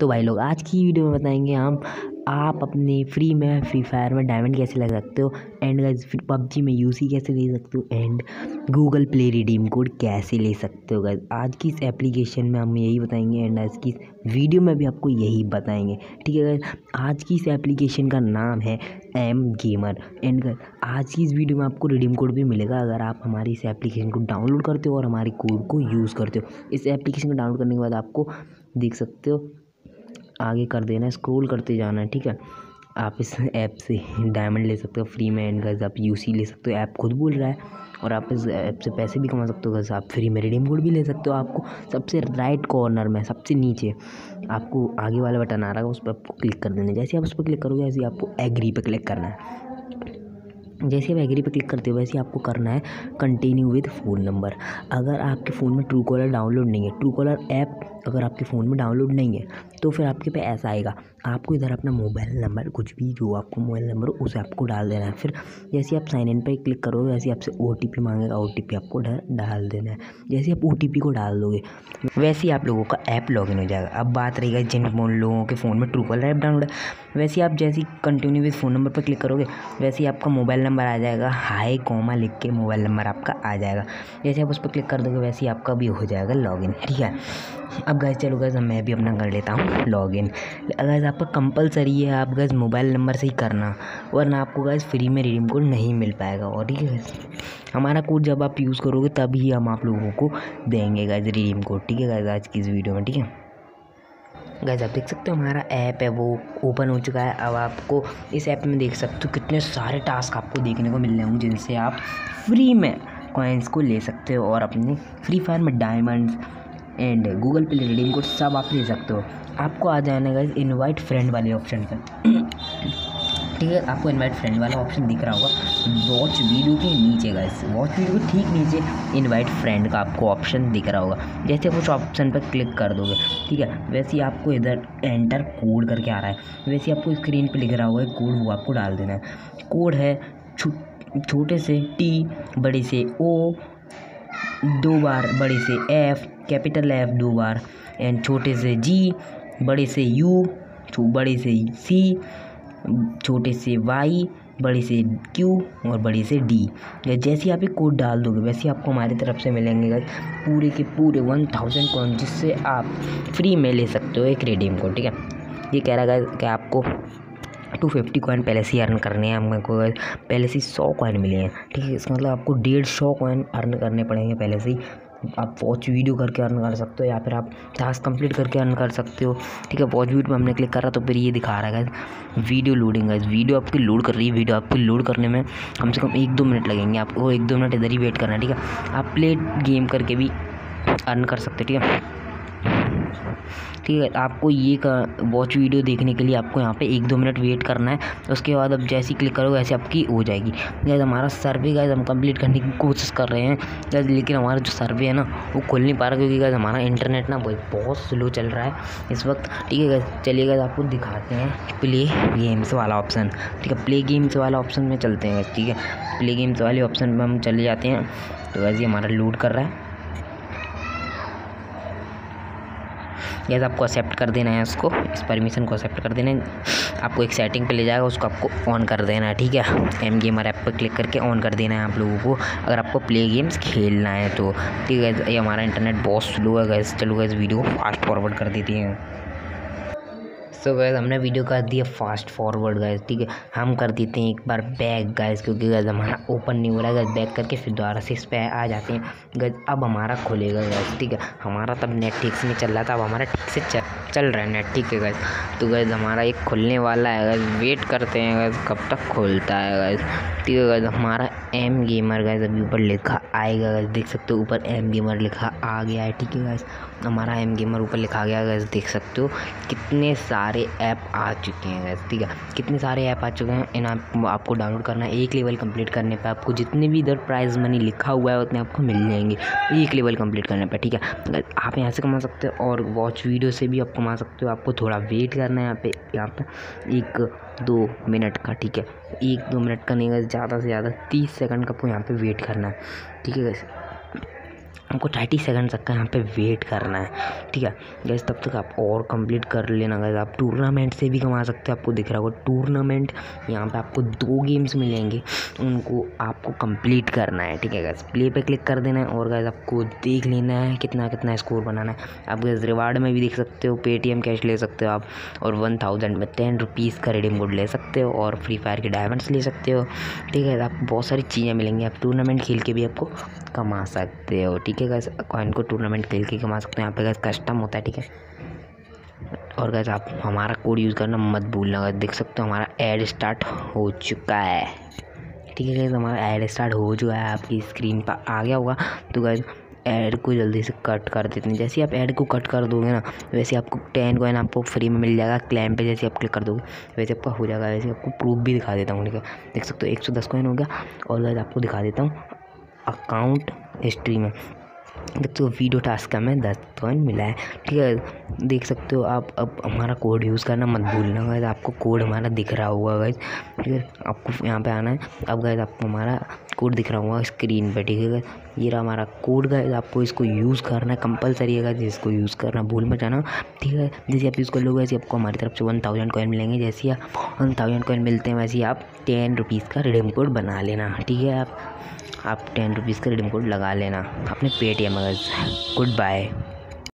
तो भाई लोग, आज की वीडियो में बताएँगे हम, आप अपने फ्री में फ्री फायर में डायमंड कैसे लगा सकते हो? एंड फिर पबजी में यूसी कैसे ले सकते हो? And Google Play redeem code कैसे ले सकते हो गाइस आज की इस एप्लीकेशन में हम यही बताएँगे एंड आज की इस वीडियो में भी आपको यही बताएँगे। ठीक है गाइस आज की इस एप्लीकेशन का नाम है एम गेमर एंड आज की इस वीडियो में आपको रिडीम कोड भी मिलेगा अगर आप हमारी इस एप्लीकेशन को डाउनलोड करते हो और हमारे कोड को यूज़ करते हो। इस एप्लीकेशन को डाउनलोड करने के बाद आपको देख सकते हो आगे कर देना है स्क्रॉल करते जाना है, ठीक है? आप इस ऐप से डायमंड ले सकते हो फ्री में एंड गज आप यूसी ले सकते हो ऐप खुद बोल रहा है, और आप इस ऐप से पैसे भी कमा सकते हो गज आप फ्री में रिडीम कोड भी ले सकते हो, आपको सबसे राइट कॉर्नर में, सबसे नीचे, आपको आगे वाला बटन आ रहा है, उस पर आपको क्लिक कर देना जैसे आप उस पर क्लिक करोगे, वैसे आपको एग्री पर क्लिक करना है। जैसे आप एग्री पर क्लिक करते हो, वैसे आपको करना है कंटिन्यू विद फ़ोन नंबर अगर आपके फ़ोन में ट्रू कॉलर डाउनलोड नहीं है ट्रू कॉलर ऐप अगर आपके फ़ोन में डाउनलोड नहीं है तो फिर आपके पे ऐसा आएगा, आपको इधर अपना मोबाइल नंबर, कुछ भी जो आपको मोबाइल नंबर हो उसे आपको डाल देना है। फिर जैसे आप साइन इन पर क्लिक करोगे वैसे आपसे ओ टी पी मांगेगा ओ टी पी आपको डाल देना है। जैसे आप ओ टी पी को डाल दोगे, वैसे ही आप लोगों का ऐप लॉगिन हो जाएगा। अब बात रहेगा जिन लोगों के फ़ोन में ट्रू कॉलर ऐप डाउनलोड है, वैसे आप जैसे कंटिन्यू विद फ़ोन नंबर पर क्लिक करोगे, वैसे ही आपका मोबाइल नंबर आ जाएगा हाई कॉमा लिख के मोबाइल नंबर आपका आ जाएगा। जैसे आप उस पर क्लिक कर दोगे, वैसे ही आपका भी हो जाएगा लॉगिन ठीक है? अब गैस चलो गैस मैं भी अपना कर लेता हूँ लॉग इन अगर आपका कंपलसरी है, आप गैस मोबाइल नंबर से ही करना, वरना आपको गैस फ्री में रिडीम कोड नहीं मिल पाएगा। और ठीक है हमारा कोड जब आप यूज़ करोगे, तभी हम आप लोगों को देंगे गैस रिडीम कोड ठीक है गैस आज की इस वीडियो में, ठीक है? गैस आप देख सकते हो हमारा ऐप है, वो ओपन हो चुका है। अब आपको इस ऐप में देख सकते हो कितने सारे टास्क आपको देखने को मिल रहे होंगे, जिनसे आप फ्री में कॉइन्स को ले सकते हो और अपने फ्री फायर में diamonds and Google Pay redeem code सब आप ले सकते हो। आपको आ जाना गाइज़ इनवाइट फ्रेंड वाले ऑप्शन पर ठीक है, आपको इनवाइट फ्रेंड वाला ऑप्शन दिख रहा होगा। वॉच वीडियो के नीचे गाइस वॉच वीडियो के ठीक नीचे इनवाइट फ्रेंड का आपको ऑप्शन दिख रहा होगा। जैसे उस ऑप्शन पर क्लिक कर दोगे। ठीक है, वैसे ही आपको इधर एंटर कोड करके आ रहा है। वैसे ही आपको स्क्रीन पर लिख रहा होगा कोड वो आपको डाल देना है। कोड है छोटे से टी बड़े से ओ दो बार, बड़े से एफ़ कैपिटल एफ़ दो बार एंड छोटे से जी बड़े से यू बड़े से सी छोटे से वाई बड़े से क्यू और बड़े से डी जैसे आप एक कोड डाल दोगे, वैसे आपको हमारी तरफ़ से मिलेंगे पूरे के पूरे वन थाउज़ेंड कॉइन जिससे आप फ्री में ले सकते हो एक रेडीम कोड ठीक है? ये कह रहा है कि आपको टू फिफ्टी कॉइन पहले से ही अर्न करने हैं। हमको पहले से सौ कॉइन मिले हैं। ठीक है, इसका मतलब आपको डेढ़ सौ कॉइन अर्न करने पड़ेंगे पहले से ही। आप वॉच वीडियो करके अर्न कर सकते हो या फिर आप टास्क कंप्लीट करके अर्न कर सकते हो। ठीक है वॉच वीडियो में हमने क्लिक करा तो फिर ये दिखा रहा है वीडियो लोडिंग है वीडियो आपकी लोड कर रही है वीडियो आपकी लोड करने में कम से कम एक दो मिनट लगेंगे। आपको एक दो मिनट इधर ही वेट करना है, ठीक है? आप प्ले गेम करके भी अर्न कर सकते हो, ठीक है? ठीक है, आपको ये वॉच वीडियो देखने के लिए आपको यहाँ पे एक दो मिनट वेट करना है। उसके बाद अब जैसे ही क्लिक करोगे, वैसे आपकी हो जाएगी। गैस हमारा सर्वे गैस हम कंप्लीट करने की कोशिश कर रहे हैं। गैस लेकिन हमारा जो सर्वे है ना, वो खुल नहीं पा रहा क्योंकि गैस हमारा इंटरनेट ना बहुत स्लो चल रहा है इस वक्त। ठीक है गैस चलिए गैस आपको दिखाते हैं प्ले गेम्स वाला ऑप्शन ठीक है प्ले गेम्स वाला ऑप्शन में चलते हैं ठीक है। प्ले गेम्स वाले ऑप्शन में हम चले जाते हैं। तो वैसे हमारा लोड कर रहा है। गैस आपको एक्सेप्ट कर देना है उसको। इस परमिशन को एक्सेप्ट कर देना है। आपको एक सेटिंग पे ले जाएगा, उसको आपको ऑन कर देना है, ठीक है? एम गेमर ऐप पर क्लिक करके ऑन कर देना है आप लोगों को। अगर आपको प्ले गेम्स खेलना है तो ठीक है? ये हमारा इंटरनेट बहुत स्लो है गैस चलो गैस वीडियो फास्ट फॉरवर्ड कर देती हैं। सो गैस हमने वीडियो कर दिया फास्ट फॉरवर्ड गैस ठीक है? हम कर देते हैं एक बार बैक गैस क्योंकि गैस हमारा ओपन नहीं हो रहा है बैक करके फिर दोबारा से इस पर आ जाते हैं। गैस अब हमारा खुलेगा गैस ठीक है? हमारा तब नेट ठीक से नहीं चल रहा था, अब हमारा ठीक से चल चल रहा है नेट ठीक है गैस तो गैस हमारा एक खुलने वाला है गैस वेट करते हैं गैस कब तक खुलता है गैस ठीक है गैस हमारा एम गेमर गैस अभी ऊपर लिखा आएगा गैस देख सकते हो, ऊपर एम गेमर लिखा आ गया है, ठीक है गैस हमारा एम गेमर ऊपर लिखा गया गैस देख सकते हो, कितने सारे ऐप आ चुके हैं ठीक है? कितने सारे ऐप आ चुके हैं? इन आप, आपको डाउनलोड करना है। एक लेवल कंप्लीट करने पर आपको जितने भी इधर प्राइज़ मनी लिखा हुआ है उतने आपको मिल जाएँगे। एक लेवल कंप्लीट करने पर ठीक है? आप यहाँ से कमा सकते हो और वॉच वीडियो से भी आप कमा सकते हो आपको थोड़ा वेट करना है यहाँ पे यहाँ पे एक दो मिनट का ठीक है? एक दो मिनट का नहीं ज़्यादा से ज़्यादा तीस सेकंड का आपको यहाँ पे वेट करना है ठीक है आपको थर्टी सेकंड तक का यहाँ पे वेट करना है। ठीक है? गैस तब तक आप और कंप्लीट कर लेना गैस आप टूर्नामेंट से भी कमा सकते हो। आपको दिख रहा होगा टूर्नामेंट यहाँ पे आपको दो गेम्स मिलेंगे। उनको आपको कंप्लीट करना है। ठीक है गैस प्ले पे क्लिक कर देना है और गैस आपको देख लेना है कितना कितना स्कोर बनाना है। आप गैस रिवार्ड में भी देख सकते हो पेटीएम कैश ले सकते हो आप और वन थाउज़ेंड में टेन रुपीज़ का रिडीम कोड ले सकते हो और फ्री फायर के डायमंड्स ले सकते हो। ठीक है आपको बहुत सारी चीज़ें मिलेंगी। आप टूर्नामेंट खेल के भी आपको कमा सकते हो। ठीक है गैस कॉइन को टूर्नामेंट खेल के कमा सकते हो। यहाँ पे गैस कस्टम होता है, ठीक है? और गैस आप हमारा कोड यूज़ करना मत भूलना गैस देख सकते हो हमारा ऐड स्टार्ट हो चुका है। ठीक है गैस हमारा ऐड स्टार्ट हो चुका है, आपकी स्क्रीन पर आ गया होगा। तो गैस ऐड को जल्दी से कट कर देते हैं। जैसे आप ऐड को कट कर दोगे ना, वैसे आपको टेन कॉइन आपको फ्री में मिल जाएगा क्लैम पे, जैसे आप क्लिक कर दोगे, वैसे आपका हो जाएगा। वैसे आपको प्रूफ भी दिखा देता हूँ, ठीक है? देख सकते हो, एक सौ दस कॉइन हो गया। और आपको दिखा देता हूँ अकाउंट हिस्ट्री में। तो वीडियो टास्क का मैं दस पॉइंट मिला है। ठीक है, देख सकते हो आप, अब हमारा कोड यूज़ करना मत भूलना गाइज़ आपको कोड हमारा दिख रहा होगा गाइज़ ठीक है, आपको यहाँ पे आना है। अब गाइज़ आपको हमारा कोड दिख रहा होगा स्क्रीन पे, ठीक है ये रहा हमारा कोड गाइज़ आपको इसको यूज़ करना है कंपलसरी है गाइज़ इसको यूज़ करना, भूल मत जाना। ठीक है, जैसे आप यूज़ कर लोगे, वैसे आपको हमारी तरफ़ से वन थाउज़ेंड कॉइन मिलेंगे। जैसे आप वन थाउज़ेंड कॉइन मिलते हैं, वैसे आप टेन रुपीज़ का रिडीम कोड बना लेना। ठीक है, आप आप टेन रुपीज़ का रिडीम कोड लगा लेना अपने पेटीएम अगर गुड बाय